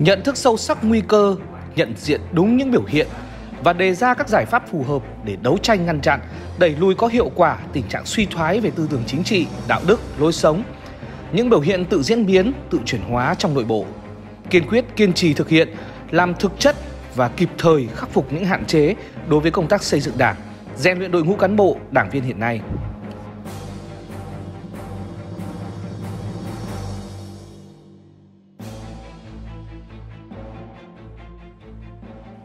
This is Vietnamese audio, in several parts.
nhận thức sâu sắc nguy cơ, nhận diện đúng những biểu hiện và đề ra các giải pháp phù hợp để đấu tranh ngăn chặn, đẩy lùi có hiệu quả tình trạng suy thoái về tư tưởng chính trị, đạo đức, lối sống, những biểu hiện tự diễn biến, tự chuyển hóa trong nội bộ. Kiên quyết kiên trì thực hiện, làm thực chất và kịp thời khắc phục những hạn chế đối với công tác xây dựng Đảng, rèn luyện đội ngũ cán bộ, đảng viên hiện nay.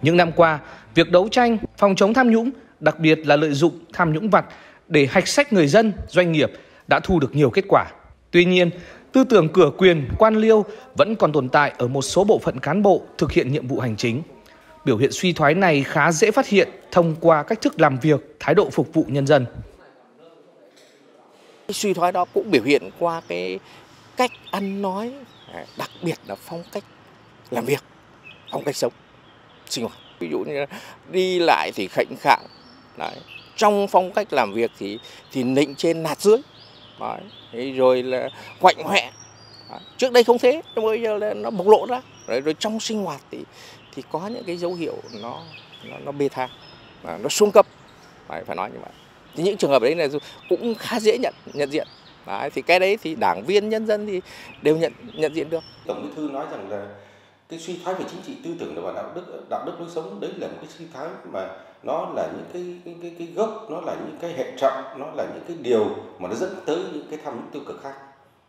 Những năm qua, việc đấu tranh phòng chống tham nhũng, đặc biệt là lợi dụng tham nhũng vặt để hạch sách người dân, doanh nghiệp đã thu được nhiều kết quả. Tuy nhiên, tư tưởng cửa quyền, quan liêu vẫn còn tồn tại ở một số bộ phận cán bộ thực hiện nhiệm vụ hành chính. Biểu hiện suy thoái này khá dễ phát hiện thông qua cách thức làm việc, thái độ phục vụ nhân dân. Suy thoái đó cũng biểu hiện qua cái cách ăn nói, đặc biệt là phong cách làm việc, phong cách sống, sinh hoạt. Ví dụ như đi lại thì khệnh khạng, Đấy. trong phong cách làm việc thì thì nịnh trên nạt dưới. Đấy. Rồi là quạnh hoẹ. Trước đây không thế, nhưng bây giờ là nó bộc lộ ra. Rồi, rồi trong sinh hoạt thì thì có những cái dấu hiệu nó nó, nó bê tha nó xuống cấp phải, phải nói như vậy thì những trường hợp đấy là cũng khá dễ nhận nhận diện đấy, thì cái đấy thì đảng viên nhân dân thì đều nhận nhận diện được tổng bí thư nói rằng là cái suy thoái về chính trị tư tưởng và đạo đức đạo đức lối sống đấy là một cái suy thoái mà nó là những cái cái cái, cái gốc nó là những cái hệ trọng nó là những cái điều mà nó dẫn tới những cái tham nhũng tiêu cực khác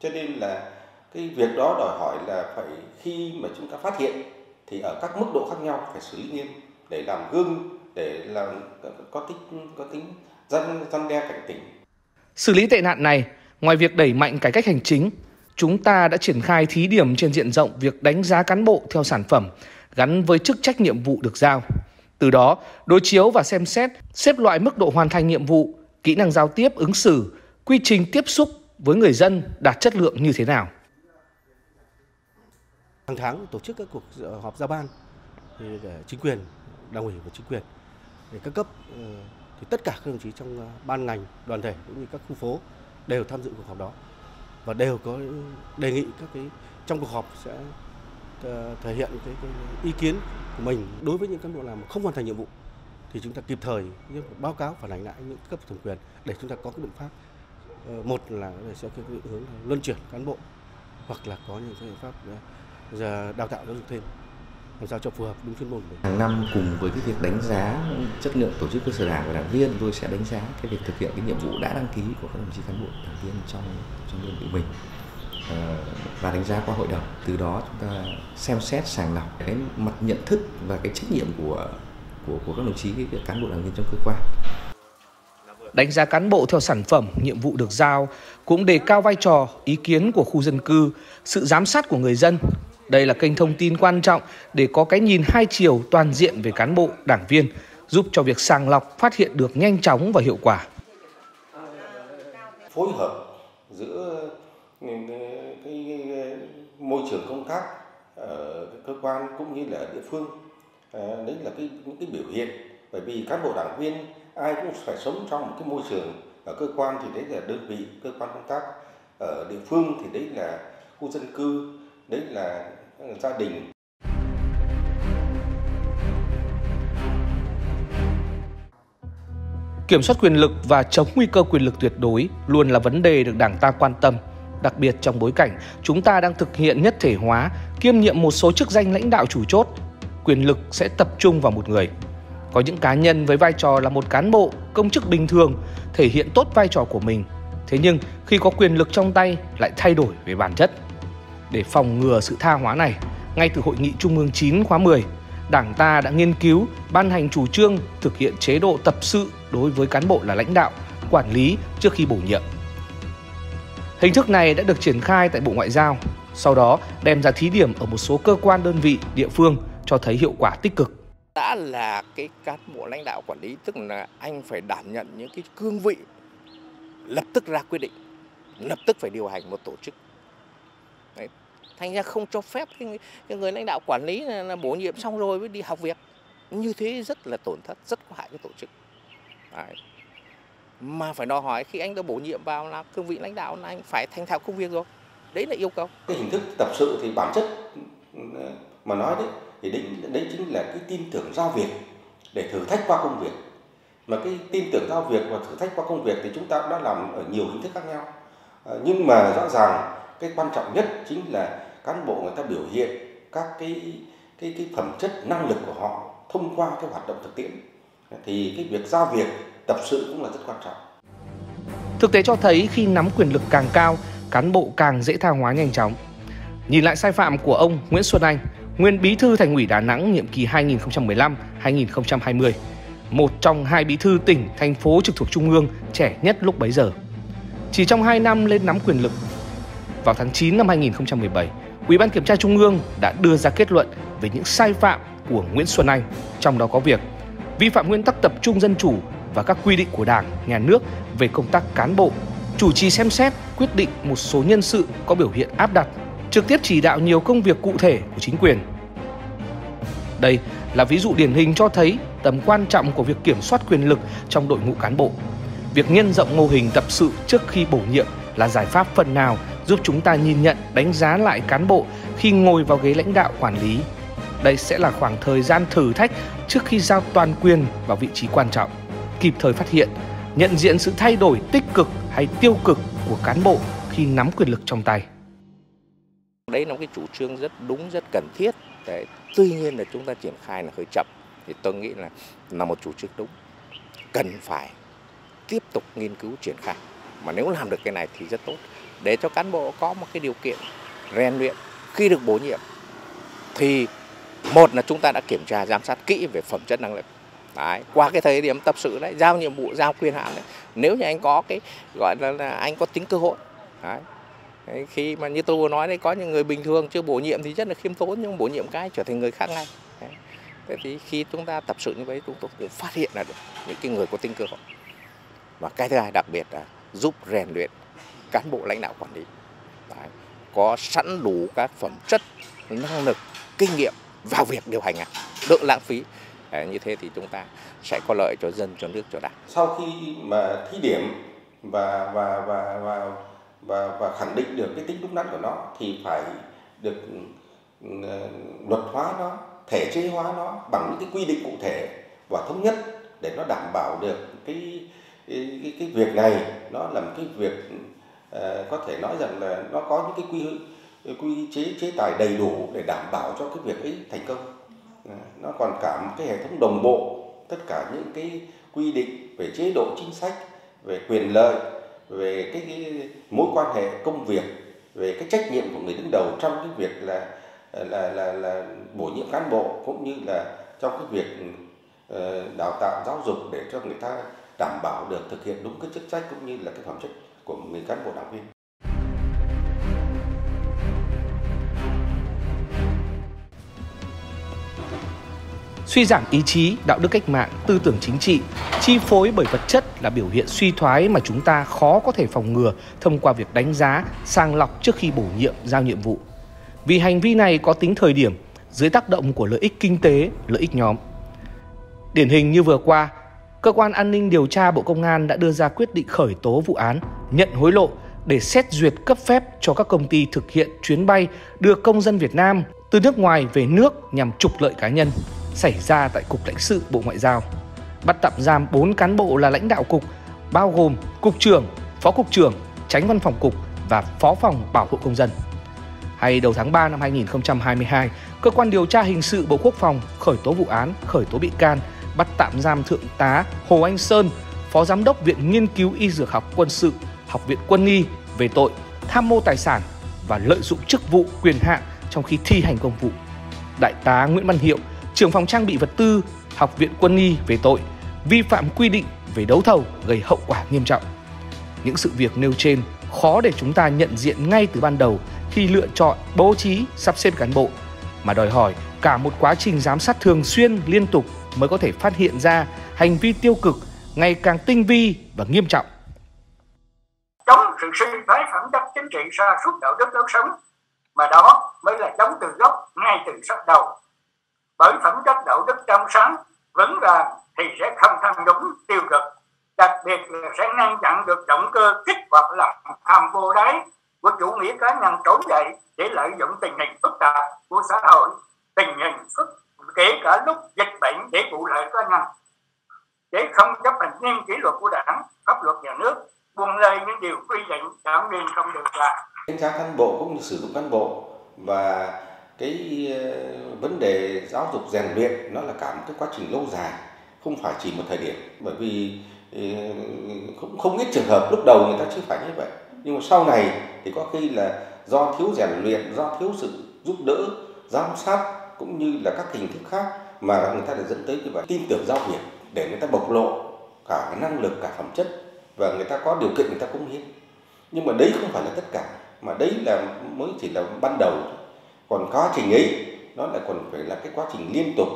cho nên là cái việc đó đòi hỏi là phải khi mà chúng ta phát hiện thì ở các mức độ khác nhau phải xử lý nghiêm để làm gương để làm có tính có tính dân dân đe cảnh tỉnh. Xử lý tệ nạn này, ngoài việc đẩy mạnh cải cách hành chính, chúng ta đã triển khai thí điểm trên diện rộng việc đánh giá cán bộ theo sản phẩm gắn với chức trách nhiệm vụ được giao. Từ đó, đối chiếu và xem xét, xếp loại mức độ hoàn thành nhiệm vụ, kỹ năng giao tiếp, ứng xử, quy trình tiếp xúc với người dân đạt chất lượng như thế nào hàng tháng tổ chức các cuộc họp giao ban thì để chính quyền đảng ủy và chính quyền để các cấp ờ, thì tất cả các đồng chí trong ờ, ban ngành đoàn thể cũng như các khu phố đều tham dự cuộc họp đó và đều có đề nghị các cái trong cuộc họp sẽ ờ, thể hiện cái, cái ý kiến của mình đối với những cán bộ làm không hoàn thành nhiệm vụ thì chúng ta kịp thời báo cáo phản ánh lại những cấp thẩm quyền để chúng ta có cái biện pháp ờ, một là sẽ cái hướng luân chuyển cán bộ hoặc là có những cái biện pháp ờ, đào tạo giáo dục thêm làm sao cho phù hợp đúng chuyên môn của mình. Hàng năm cùng với cái việc đánh giá chất lượng tổ chức cơ sở đảng và đảng viên, tôi sẽ đánh giá cái việc thực hiện cái nhiệm vụ đã đăng ký của các đồng chí cán bộ đảng viên trong trong đơn vị mình ờ, và đánh giá qua hội đồng. Từ đó chúng ta xem xét sàng lọc cái mặt nhận thức và cái trách nhiệm của của của các đồng chí cái cán bộ đảng viên trong cơ quan. Đánh giá cán bộ theo sản phẩm, nhiệm vụ được giao cũng đề cao vai trò, ý kiến của khu dân cư, sự giám sát của người dân đây là kênh thông tin quan trọng để có cái nhìn hai chiều toàn diện về cán bộ, đảng viên, giúp cho việc sàng lọc phát hiện được nhanh chóng và hiệu quả. Phối hợp giữa ừ, cái môi trường công tác ở cơ quan cũng như là địa phương à, đấy là cái những cái biểu hiện bởi vì cán bộ đảng viên ai cũng phải sống trong một cái môi trường ở cơ quan thì đấy là đơn vị cơ quan công tác ở địa phương thì đấy là khu dân cư đấy là gia đình. Kiểm soát quyền lực và chống nguy cơ quyền lực tuyệt đối luôn là vấn đề được Đảng ta quan tâm, đặc biệt trong bối cảnh chúng ta đang thực hiện nhất thể hóa, kiêm nhiệm một số chức danh lãnh đạo chủ chốt, quyền lực sẽ tập trung vào một người. Có những cá nhân với vai trò là một cán bộ, công chức bình thường thể hiện tốt vai trò của mình, thế nhưng khi có quyền lực trong tay lại thay đổi về bản chất để phòng ngừa sự tha hóa này, ngay từ Hội nghị Trung ương 9 khóa 10, Đảng ta đã nghiên cứu, ban hành chủ trương thực hiện chế độ tập sự đối với cán bộ là lãnh đạo, quản lý trước khi bổ nhiệm. Hình thức này đã được triển khai tại Bộ Ngoại giao, sau đó đem ra thí điểm ở một số cơ quan đơn vị, địa phương cho thấy hiệu quả tích cực. Đã là cái cán bộ lãnh đạo quản lý tức là anh phải đảm nhận những cái cương vị lập tức ra quyết định, lập tức phải điều hành một tổ chức Đấy. thành ra không cho phép cái, cái người lãnh đạo quản lý là, là bổ nhiệm xong rồi mới đi học việc. Như thế rất là tổn thất rất có hại cái tổ chức. Đấy. mà phải đòi hỏi khi anh đã bổ nhiệm vào là cương vị lãnh đạo là anh phải thành thạo công việc rồi. Đấy là yêu cầu. Cái hình thức tập sự thì bản chất ừ, mà nói đấy thì đấy, đấy chính là cái tin tưởng giao việc để thử thách qua công việc. Mà cái tin tưởng giao việc và thử thách qua công việc thì chúng ta cũng đã làm ở nhiều hình thức khác nhau. Ờ, nhưng mà rõ ràng cái quan trọng nhất chính là cán bộ người ta biểu hiện các cái cái cái phẩm chất năng lực của họ thông qua cái hoạt động thực tiễn thì cái việc giao việc tập sự cũng là rất quan trọng Thực tế cho thấy khi nắm quyền lực càng cao, cán bộ càng dễ tha hóa nhanh chóng. Nhìn lại sai phạm của ông Nguyễn Xuân Anh, nguyên bí thư Thành ủy Đà Nẵng nhiệm kỳ 2015-2020, một trong hai bí thư tỉnh, thành phố trực thuộc Trung ương trẻ nhất lúc bấy giờ. Chỉ trong 2 năm lên nắm quyền lực, vào tháng 9 năm 2017, Ủy ban Kiểm tra Trung ương đã đưa ra kết luận về những sai phạm của Nguyễn Xuân Anh, trong đó có việc vi phạm nguyên tắc tập trung dân chủ và các quy định của Đảng, Nhà nước về công tác cán bộ, chủ trì xem xét, quyết định một số nhân sự có biểu hiện áp đặt, trực tiếp chỉ đạo nhiều công việc cụ thể của chính quyền. Đây là ví dụ điển hình cho thấy tầm quan trọng của việc kiểm soát quyền lực trong đội ngũ cán bộ. Việc nhân rộng mô hình tập sự trước khi bổ nhiệm là giải pháp phần nào giúp chúng ta nhìn nhận, đánh giá lại cán bộ khi ngồi vào ghế lãnh đạo quản lý. Đây sẽ là khoảng thời gian thử thách trước khi giao toàn quyền vào vị trí quan trọng kịp thời phát hiện, nhận diện sự thay đổi tích cực hay tiêu cực của cán bộ khi nắm quyền lực trong tay. Đấy là một cái chủ trương rất đúng, rất cần thiết. Đấy. Tuy nhiên là chúng ta triển khai là hơi chậm. Thì tôi nghĩ là là một chủ trương đúng. Cần phải tiếp tục nghiên cứu triển khai. Mà nếu làm được cái này thì rất tốt. Để cho cán bộ có một cái điều kiện rèn luyện khi được bổ nhiệm thì một là chúng ta đã kiểm tra giám sát kỹ về phẩm chất năng lực Đấy, qua cái thời điểm tập sự đấy giao nhiệm vụ giao quyền hạn đấy nếu như anh có cái gọi là, là anh có tính cơ hội đấy. đấy khi mà như tôi vừa nói đấy có những người bình thường chưa bổ nhiệm thì rất là khiêm tốn nhưng bổ nhiệm cái trở thành người khác ngay đấy. thế thì khi chúng ta tập sự như vậy chúng tôi cũng phát hiện là được những cái người có tính cơ hội và cái thứ hai đặc biệt là giúp rèn luyện cán bộ lãnh đạo quản lý. Đấy. có sẵn đủ các phẩm chất năng lực kinh nghiệm vào việc điều hành à đỡ lãng phí. Như thế thì chúng ta sẽ có lợi cho dân cho nước cho đảng. Sau khi mà thí điểm và và và và và, và khẳng định được cái tính đúng đắn của nó thì phải được uh, luật hóa nó thể chế hóa nó bằng những cái quy định cụ thể và thống nhất để nó đảm bảo được cái cái, cái, cái việc này. Nó là một cái việc uh, Ờ, có thể nói rằng là nó có những cái quy quy chế chế tài đầy đủ để đảm bảo cho cái việc ấy thành công. Ờ, nó còn cả một cái hệ thống đồng bộ tất cả những cái quy định về chế độ chính sách về quyền lợi về cái, cái mối quan hệ công việc về cái trách nhiệm của người đứng đầu trong cái việc là là là là bổ nhiệm cán bộ cũng như là trong cái việc ờ, đào tạo giáo dục để cho người ta đảm bảo được thực hiện đúng cái chức trách cũng như là cái phẩm chất của người cán bộ đảng viên Suy giảm ý chí, đạo đức cách mạng, tư tưởng chính trị, chi phối bởi vật chất là biểu hiện suy thoái mà chúng ta khó có thể phòng ngừa thông qua việc đánh giá, sàng lọc trước khi bổ nhiệm, giao nhiệm vụ. Vì hành vi này có tính thời điểm, dưới tác động của lợi ích kinh tế, lợi ích nhóm. Điển hình như vừa qua, Cơ quan An ninh Điều tra Bộ Công an đã đưa ra quyết định khởi tố vụ án nhận hối lộ để xét duyệt cấp phép cho các công ty thực hiện chuyến bay đưa công dân Việt Nam từ nước ngoài về nước nhằm trục lợi cá nhân xảy ra tại Cục lãnh sự Bộ Ngoại giao. Bắt tạm giam 4 cán bộ là lãnh đạo cục, bao gồm cục trưởng, phó cục trưởng, tránh văn phòng cục và phó phòng bảo hộ công dân. Hay đầu tháng 3 năm 2022, cơ quan điều tra hình sự Bộ Quốc phòng khởi tố vụ án, khởi tố bị can, bắt tạm giam thượng tá Hồ Anh Sơn, phó giám đốc Viện Nghiên cứu Y Dược học Quân sự, Học viện Quân y về tội tham mô tài sản và lợi dụng chức vụ quyền hạn trong khi thi hành công vụ. Đại tá Nguyễn Văn Hiệu, trưởng phòng trang bị vật tư Học viện Quân y về tội vi phạm quy định về đấu thầu gây hậu quả nghiêm trọng. Những sự việc nêu trên khó để chúng ta nhận diện ngay từ ban đầu khi lựa chọn bố trí sắp xếp cán bộ mà đòi hỏi cả một quá trình giám sát thường xuyên liên tục mới có thể phát hiện ra hành vi tiêu cực ngày càng tinh vi và nghiêm trọng. Chống sự suy thoái phẩm chất chính trị xa suốt đạo đức lối sống, mà đó mới là chống từ gốc ngay từ sắc đầu bởi phẩm chất đạo đức trong sáng vững vàng thì sẽ không tham nhũng tiêu cực, đặc biệt là sẽ ngăn chặn được động cơ kích hoạt lòng tham vô đáy của chủ nghĩa cá nhân trỗi dậy để lợi dụng tình hình phức tạp của xã hội, tình hình phức kể cả lúc dịch bệnh để vụ lợi cá nhân để không chấp hành nghiêm kỷ luật của đảng, pháp luật nhà nước, buông lơi những điều quy định đảng viên không được làm. Đánh giá cán bộ cũng như sử dụng cán bộ và cái ờ, vấn đề giáo dục rèn luyện nó là cả một cái quá trình lâu dài, không phải chỉ một thời điểm. Bởi vì ờ, cũng không ít trường hợp lúc đầu người ta chưa phải như vậy. Nhưng mà sau này thì có khi là do thiếu rèn luyện, do thiếu sự giúp đỡ, giám sát cũng như là các hình thức khác mà người ta lại dẫn tới như vậy. Tin tưởng giao việc để người ta bộc lộ cả cái năng lực cả phẩm chất và người ta có điều kiện người ta cống hiến. Nhưng mà đấy không phải là tất cả mà đấy là mới chỉ là ban đầu còn quá trình ấy nó lại còn phải là cái quá trình liên tục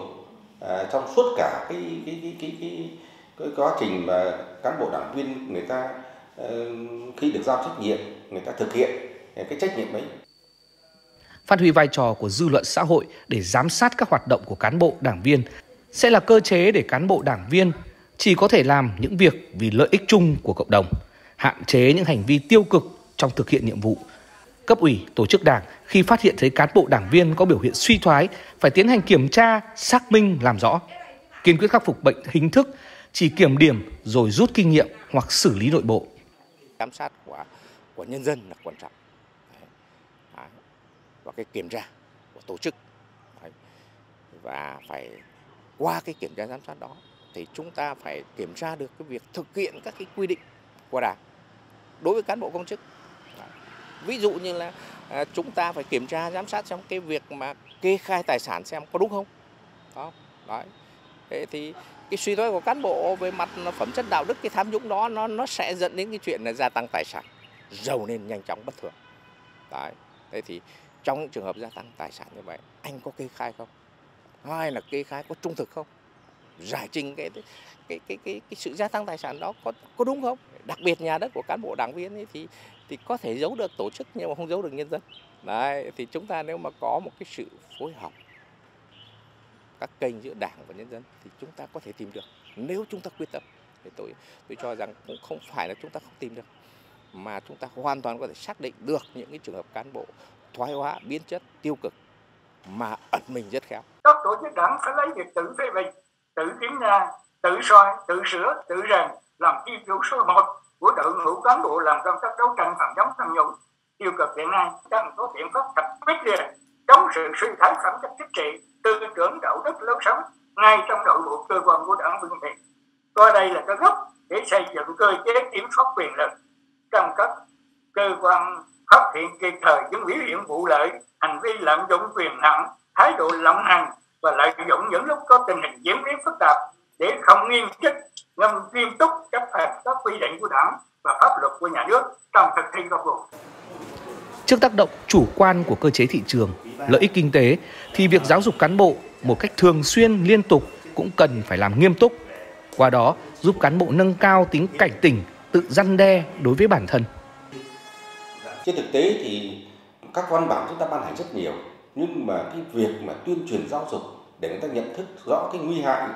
à, trong suốt cả cái cái cái cái cái, cái quá trình mà cán bộ đảng viên người ta ờ, khi được giao trách nhiệm người ta thực hiện cái trách nhiệm ấy phát huy vai trò của dư luận xã hội để giám sát các hoạt động của cán bộ đảng viên sẽ là cơ chế để cán bộ đảng viên chỉ có thể làm những việc vì lợi ích chung của cộng đồng, hạn chế những hành vi tiêu cực trong thực hiện nhiệm vụ. Cấp ủy, tổ chức đảng khi phát hiện thấy cán bộ đảng viên có biểu hiện suy thoái phải tiến hành kiểm tra, xác minh làm rõ. Kiên quyết khắc phục bệnh hình thức, chỉ kiểm điểm rồi rút kinh nghiệm hoặc xử lý nội bộ. Giám sát của của nhân dân là quan trọng và cái kiểm tra của tổ chức. Và phải qua cái kiểm tra giám sát đó thì chúng ta phải kiểm tra được cái việc thực hiện các cái quy định của đảng đối với cán bộ công chức. Ví dụ như là à, chúng ta phải kiểm tra giám sát trong cái việc mà kê khai tài sản xem có đúng không? Đó. Đấy. Thế thì cái suy thoái của cán bộ về mặt phẩm chất đạo đức, cái tham nhũng đó, nó nó sẽ dẫn đến cái chuyện là gia tăng tài sản, giàu nên nhanh chóng bất thường. Đấy. Thế thì trong trường hợp gia tăng tài sản như vậy anh có kê khai không? Hai là kê khai có trung thực không? Giải trình cái cái cái cái, cái sự gia tăng tài sản đó có có đúng không? Đặc biệt nhà đất của cán bộ đảng viên ấy thì thì có thể giấu được tổ chức nhưng mà không giấu được nhân dân. Đấy thì chúng ta nếu mà có một cái sự phối hợp các kênh giữa đảng và nhân dân thì chúng ta có thể tìm được. Nếu chúng ta quyết tâm thì tôi tôi cho rằng cũng không phải là chúng ta không tìm được mà chúng ta hoàn toàn có thể xác định được những cái trường hợp cán bộ thoái hóa, biến chất, tiêu cực mà ẩn mình rất khéo. Các tổ chức đảng phải lấy việc tự phê bình, tự kiểm tra, tự soi, tự sửa, tự rèn, làm tiêu vụ số một của đội ngũ cán bộ làm công tác đấu tranh phòng chống tham nhũng. Tiêu cực hiện nay cần có biện pháp thật quyết liệt chống sự suy thoái phẩm chất chính trị, tư tưởng đạo đức lối sống ngay trong nội bộ cơ quan của đảng phương tiện coi đây là cái gốc để xây dựng cơ chế kiểm soát quyền lực trong các cơ quan phát hiện kịp thời những biểu hiện vụ lợi hành vi lạm dụng quyền hạn thái độ lộng hành và lợi dụng những lúc có tình hình diễn biến phức tạp để không nghiêm chức ngâm nghiêm túc chấp hành các quy định của đảng và pháp luật của nhà nước trong thực thi công vụ. Trước tác động chủ quan của cơ chế thị trường, lợi ích kinh tế thì việc giáo dục cán bộ một cách thường xuyên liên tục cũng cần phải làm nghiêm túc. Qua đó giúp cán bộ nâng cao tính cảnh tỉnh, tự răn đe đối với bản thân. Trên thực tế thì các văn bản chúng ta ban hành rất nhiều, nhưng mà cái việc mà tuyên truyền giáo dục để người ta nhận thức rõ cái nguy hại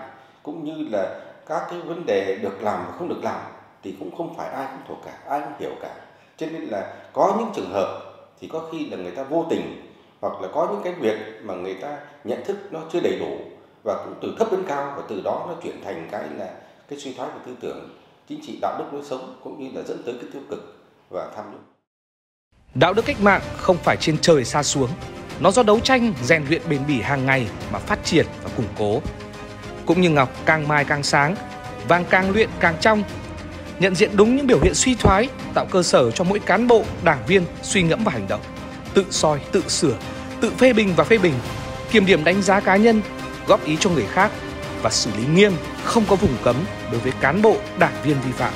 cũng như là các cái vấn đề được làm và không được làm thì cũng không phải ai cũng thuộc cả, ai cũng hiểu cả. Cho nên là có những trường hợp thì có khi là người ta vô tình hoặc là có những cái việc mà người ta nhận thức nó chưa đầy đủ và cũng từ thấp đến cao và từ đó nó chuyển thành cái là cái suy thoái về tư tưởng, chính trị, đạo đức lối sống cũng như là dẫn tới cái tiêu cực và tham nhũng đạo đức cách mạng không phải trên trời xa xuống. Nó do đấu tranh, rèn luyện bền bỉ hàng ngày mà phát triển và củng cố. Cũng như ngọc càng mai càng sáng, vàng càng luyện càng trong, nhận diện đúng những biểu hiện suy thoái, tạo cơ sở cho mỗi cán bộ, đảng viên suy ngẫm và hành động. Tự soi, tự sửa, tự phê bình và phê bình. Kiểm điểm đánh giá cá nhân, góp ý cho người khác và xử lý nghiêm, không có vùng cấm đối với cán bộ, đảng viên vi phạm.